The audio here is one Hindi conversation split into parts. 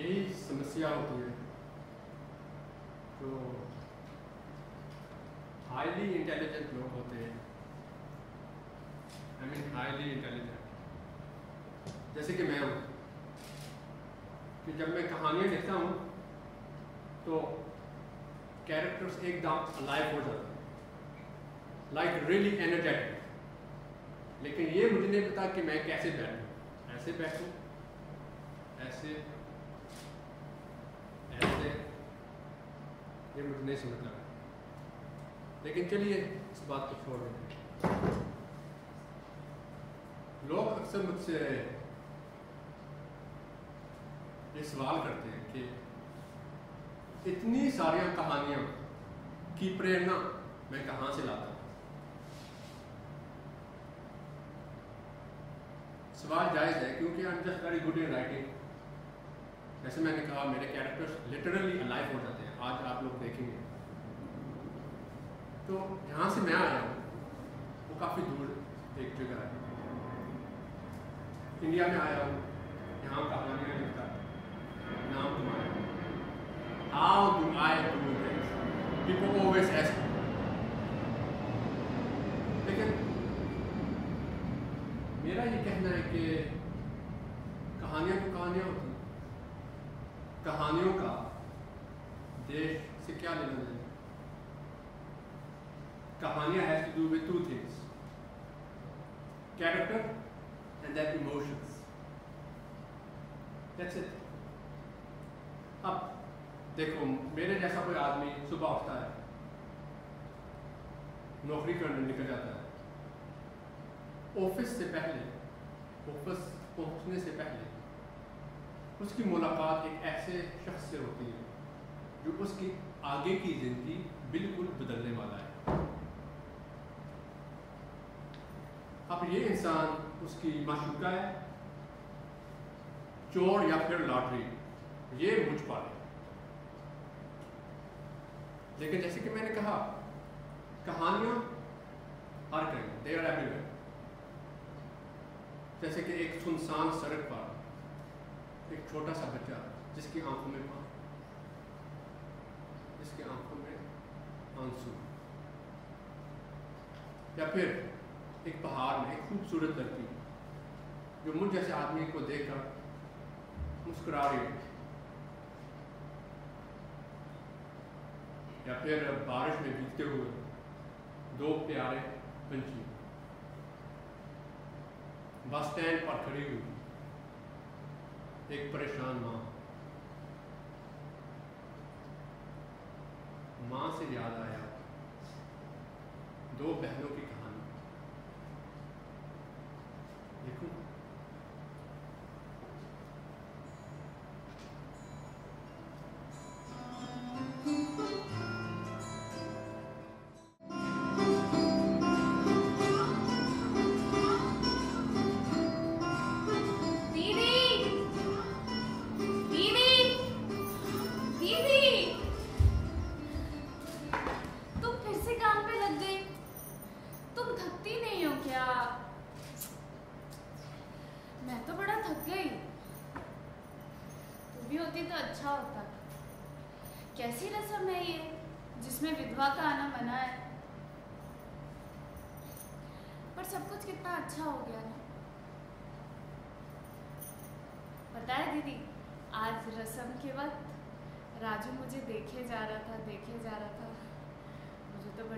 यही समस्या होती है। तो हाईली इंटेलिजेंट लोग होते हैं। आई मीन हाईली इंटेलिजेंट जैसे कि मैं हूँ। कि जब मैं कहानियाँ लिखता हूँ तो कैरेक्टर्स एकदम अलाइव हो जाते हैं। लाइक रियली एनर्जेटिक लेकिन ये मुझे नहीं पता कि मैं कैसे बैठूँ। ऐसे बैठूँ। ऐसे ऐसे ये मुझे नहीं समझ लगा लेकिन चलिए, इस बात को छोड़ देते लोग अक्सर मुझसे ये सवाल करते हैं कि इतनी सारी कहानियाँ की प्रेरणा मैं कहाँ से लाता हूँ? सवाल जायज़ है, क्योंकि I am just very good in writing जैसे मैंने कहा, मेरे कैरेक्टर्स लिटरली अलाइव हो जाते हैं। आज आप लोग देखेंगे। तो यहाँ से मैं आया हूँ, वो काफ़ी दूर एक जगह है। इंडिया में आया हूँ, यहाँ कहानियाँ लिखता नाम how do I do this people always ask लेकिन मेरा ये कहना है कि कहानियाँ तो कहानियाँ होती कहानियों का देश से क्या लेना देना कहानियाँ has to do with two things character and then emotions. That's it. अब देखो, मेरे जैसा कोई आदमी सुबह उठता है, नौकरी करने निकल जाता है ऑफ़िस से पहले ऑफ़िस पहुँचने से पहले उसकी मुलाकात एक ऐसे शख्स से होती है, जो उसकी आगे की ज़िंदगी बिल्कुल बदलने वाला है। अब ये इंसान उसकी माशुका है, चोर या फिर लॉटरी, ये मुझ पाले लेकिन जैसे कि मैंने कहा, कहानियाँ हर कहीं देर एवरीवेयर जैसे कि एक सुनसान सड़क पर एक छोटा सा बच्चा जिसकी आँखों में जिसकी आँखों में आँसू। या फिर एक पहाड़ में, एक खूबसूरत लड़की जो मुझ जैसे आदमी को देखकर मुस्कुरा रही या फिर बारिश में भीगते हुए दो प्यारे पंछी। बस स्टैंड पर खड़ी हुई। एक परेशान माँ। माँ से याद आया दो बहनों की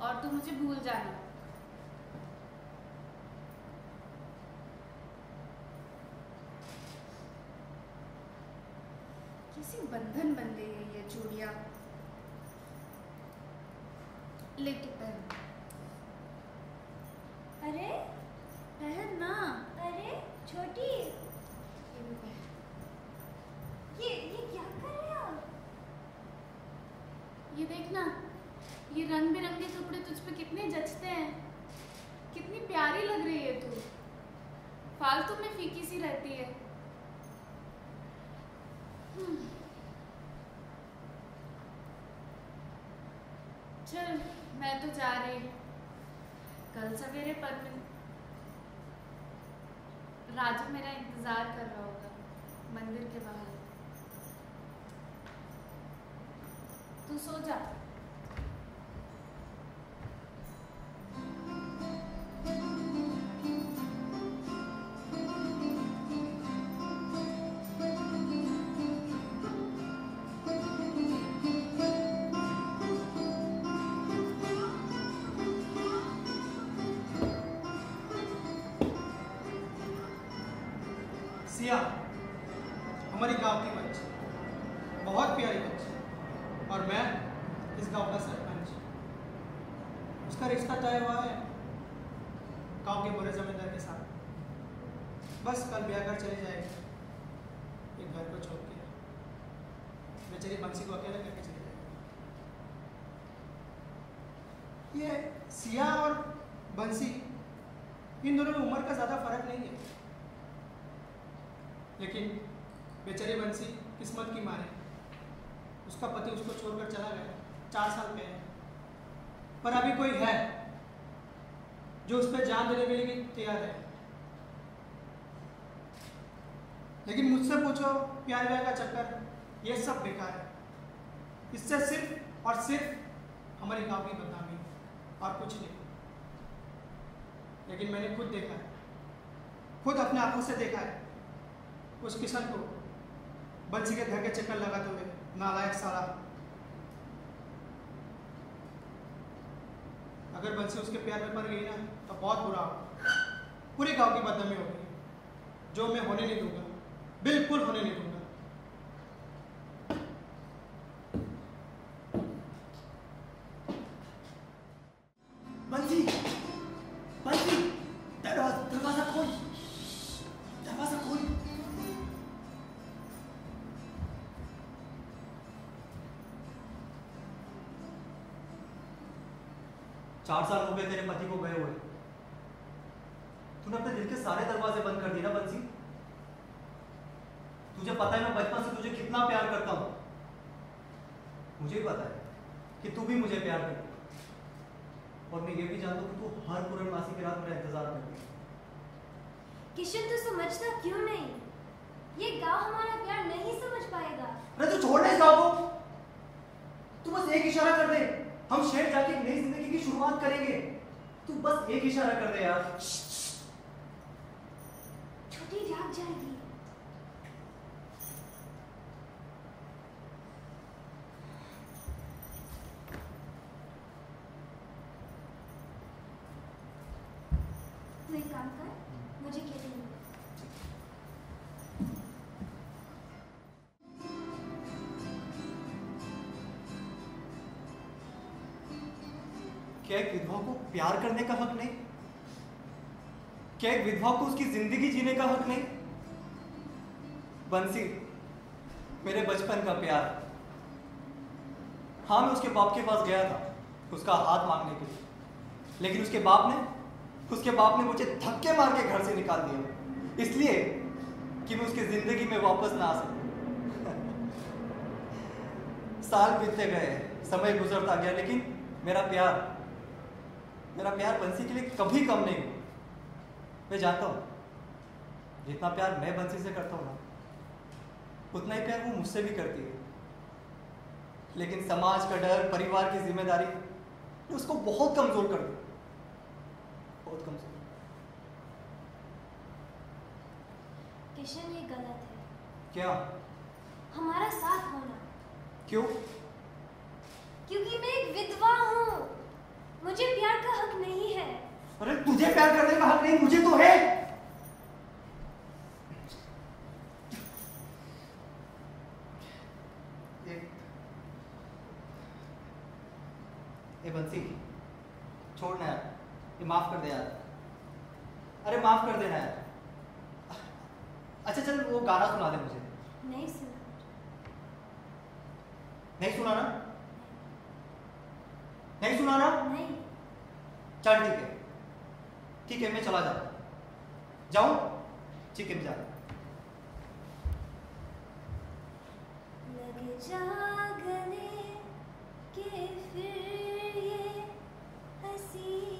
और तू मुझे भूल जाना। किसी बंधन बन गई है ये चूड़िया? लेके पहन। अरे पहन ना अरे छोटी ये भी पहन ये ये ये रंग बिरंगे कपड़े तुझ पे कितने जचते हैं कितनी प्यारी लग रही है तू फालतू में फीकी सी रहती है हम्म। चल, मैं तो जा रही कल सवेरे पर राजू मेरा इंतज़ार कर रहा होगा, मंदिर के बाहर। तू सो जा। और मैं इस गाँव का सरपंच उसका रिश्ता तय हुआ है गाँव के बुरे जमींदार के साथ। बस कल ब्याह कर चली जाएगी। एक घर को छोड़ के। बेचारी बंसी को अकेला करके चली जाएगी ये सिया और बंसी, इन दोनों में उम्र का ज़्यादा फ़र्क नहीं है। लेकिन बेचारी बंसी किस्मत की मारे उसका पति उसको छोड़कर चला गया। चार साल पहले पर अभी कोई है जो उस पर जान देने के लिए तैयार है। लेकिन मुझसे पूछो, प्यार व्यार का चक्कर, ये सब बेकार है। इससे सिर्फ़ और सिर्फ़ हमारे गाँव की बदनामी और कुछ नहीं। लेकिन मैंने खुद देखा है। खुद अपने आँखों से देखा है। उस किशन को बंसी के घर के चक्कर लगाते हुए। नालायक सारा। अगर बंसी उसके प्यार में पड़ गई ना तो बहुत बुरा पूरे गाँव की बदनामी होगी। जो मैं होने नहीं दूँगा। बिल्कुल होने नहीं दूँगा। चार साल हो गए तेरे पति को गए हुए। तूने अपने दिल के सारे दरवाजे बंद कर दिए ना बंसी? तुझे पता है मैं बचपन से तुझे कितना प्यार करता हूँ। मुझे भी पता है कि तू भी मुझे प्यार करती और मैं ये भी जानता हूँ कि तू हर पूर्णमासी की रात मेरा इंतज़ार करती है। किशन तू समझता क्यों नहीं? ये गाँव हमारा प्यार नहीं समझ पाएगा। अरे तू छोड़ गाँव को। तू बस एक इशारा कर दे। हम शहर जाके एक नई ज़िंदगी की शुरुआत करेंगे। तू बस एक इशारा कर दे यार। छोटी जाग जाएगी। प्यार करने का हक नहीं? क्या एक विधवा को उसकी ज़िंदगी जीने का हक नहीं? बंसी, मेरे बचपन का प्यार। हाँ मैं उसके बाप के पास गया था, उसका हाथ मांगने के लिए। लेकिन उसके बाप ने, उसके बाप ने मुझे धक्के मार के घर से निकाल दिया। इसलिए कि मैं उसकी ज़िंदगी में वापस ना आ सकूँ। साल बीतते गए, समय गुजरता गया, लेकिन मेरा प्यार मेरा प्यार बंसी के लिए कभी कम नहीं हुआ मैं जानता हूँ। जितना प्यार मैं बंसी से करता हूँ ना उतना ही प्यार वो मुझसे भी करती है। लेकिन समाज का डर परिवार की ज़िम्मेदारी ने उसको बहुत कमज़ोर कर दिया बहुत कमज़ोर। किशन ये गलत है। क्या? हमारा साथ होना। क्यों? क्योंकि मैं एक विधवा हूँ। मुझे प्यार का हक नहीं है। अरे तुझे प्यार करने का हक नहीं मुझे तो है। एक ए बंसी छोड़ ना यार। ये माफ़ कर दे यार। अरे माफ़ कर देना यार। अच्छा चल वो गाना सुना दे मुझे। नहीं सुना। नहीं सुना ना? नहीं सुना ना? नहीं। चल ठीक है। ठीक है मैं चला जाऊ। जाऊ? ठीक है मैं जा रहा लग जा के फिर ये हँसी।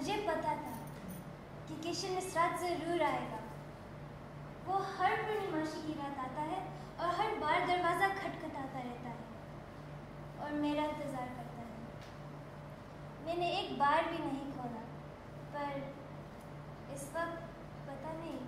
मुझे पता था कि किशन इस रात ज़रूर आएगा। वो हर पूर्णिमाशी की रात आता है और हर बार दरवाज़ा खटखटाता रहता है और मेरा इंतज़ार करता है। मैंने एक बार भी नहीं खोला, पर इस वक्त पता नहीं,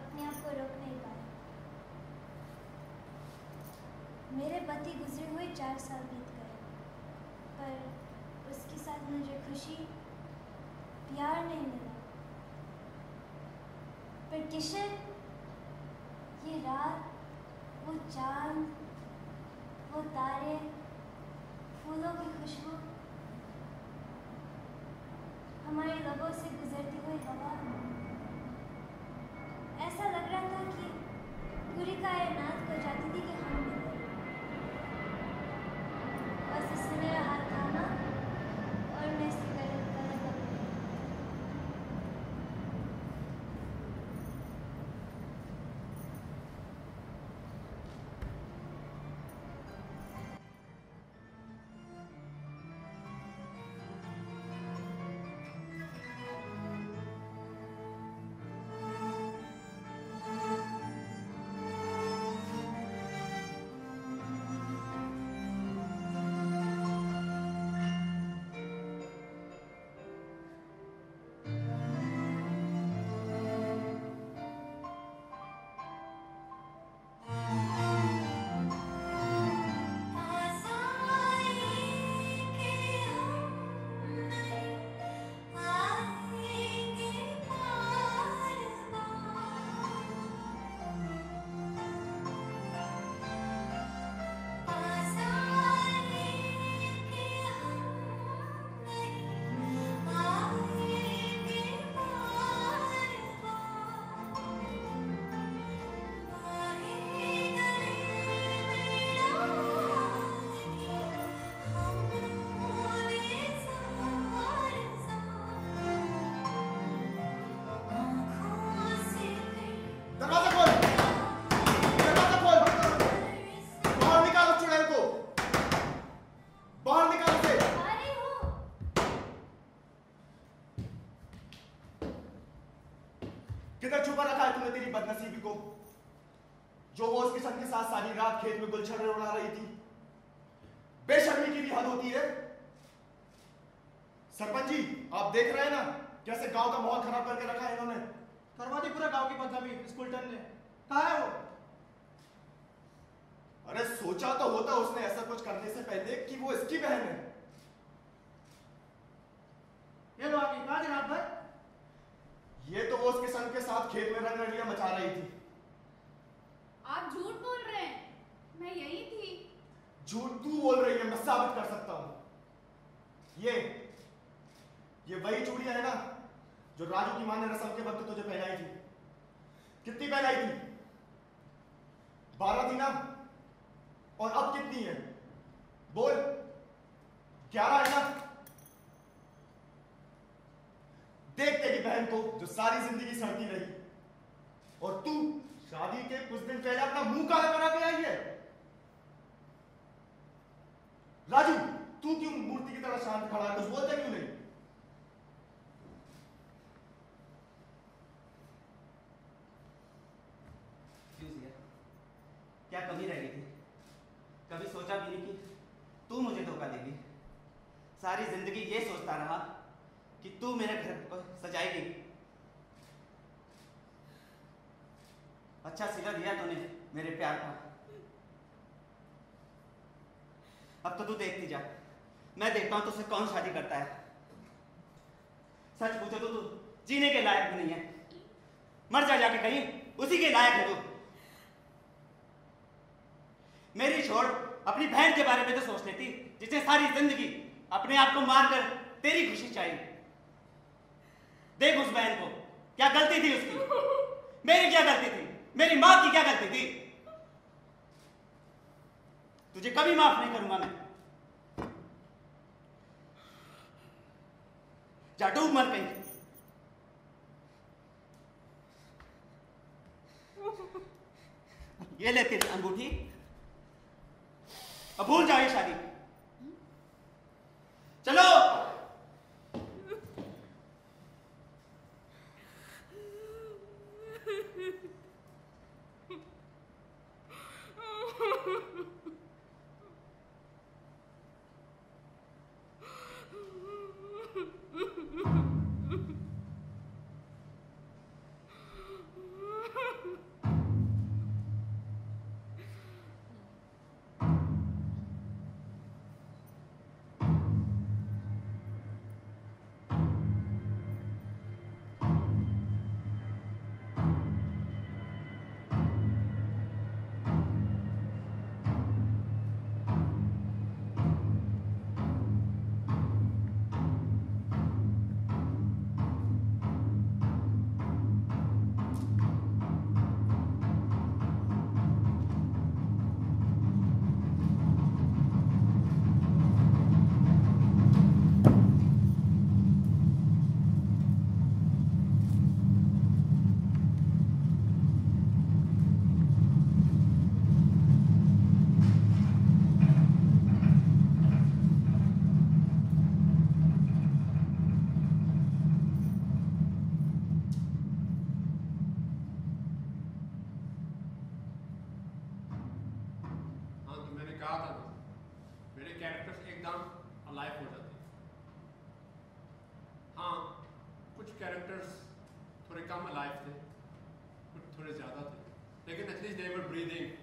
अपने आप को रोक नहीं पाया। मेरे पति गुजरे हुए चार साल बीत गए, पर उसके साथ मुझे खुशी प्यार नहीं मिला। पर किशन, ये रात, वो चाँद, वो तारे, फूलों की खुशबू, हमारे लबों से गुजरती हुई हवा। बदनसीबी को जो वो उस किशन के साथ सारी रात खेत में गुलछड़े उड़ा रही थी। बेशर्मी की भी हद होती है। सरपंच जी आप देख रहे हैं ना कैसे गाँव का माहौल खराब करके रखा है इन्होंने। करवा दी पूरा गाँव की बदनामी स्कूल टन ने कहा है वो? अरे सोचा तो होता उसने ऐसा कुछ करने से पहले कि वो इसकी बहन है ये लो आगे कहा दिन रात भर ये तो वो उसके सन के साथ खेत में रंगरलियाँ मचा रही थी आप झूठ बोल रहे हैं मैं यही थी झूठ तू बोल रही है मैं साबित कर सकता हूँ ये ये वही चूड़ियाँ है ना जो राजू की माँ ने रसम के वक्त तुझे पहनाई थी। कितनी पहनाई थी? बारह थी ना? और अब कितनी है? बोल। ग्यारह है ना? देख तेरी बहन को जो सारी ज़िंदगी सड़ती रही। और तू शादी के कुछ दिन पहले अपना मुँह काला करा के आई है राजू तू क्यों मूर्ति की तरह शांत खड़ा है कुछ बोलते क्यों नहीं क्यों सिया क्या कमी रह गई थी कभी सोचा भी नहीं कि तू मुझे धोखा देगी सारी ज़िंदगी ये सोचता रहा कि तू मेरे घर को सजाएगी अच्छा सिला दिया तूने मेरे प्यार का। अब तो तू देखती जा। मैं देखता हूँ तुझसे कौन शादी करता है। सच पूछो तो तू जीने के लायक भी नहीं है। मर जा जाके कहीं, उसी के लायक है तू। मेरी छोड़ अपनी बहन के बारे में तो सोच लेती जिसे सारी ज़िंदगी अपने आप को मारकर तेरी खुशी चाहिए। देख उस बहन को क्या गलती थी उसकी? मेरी क्या गलती थी? मेरी माँ की क्या गलती थी? तुझे कभी माफ़ नहीं करूँगा मैं। जा डूब मर कहीं। ये ले तेरी अंगूठी। अब भूल जाओ ये शादी। breathing.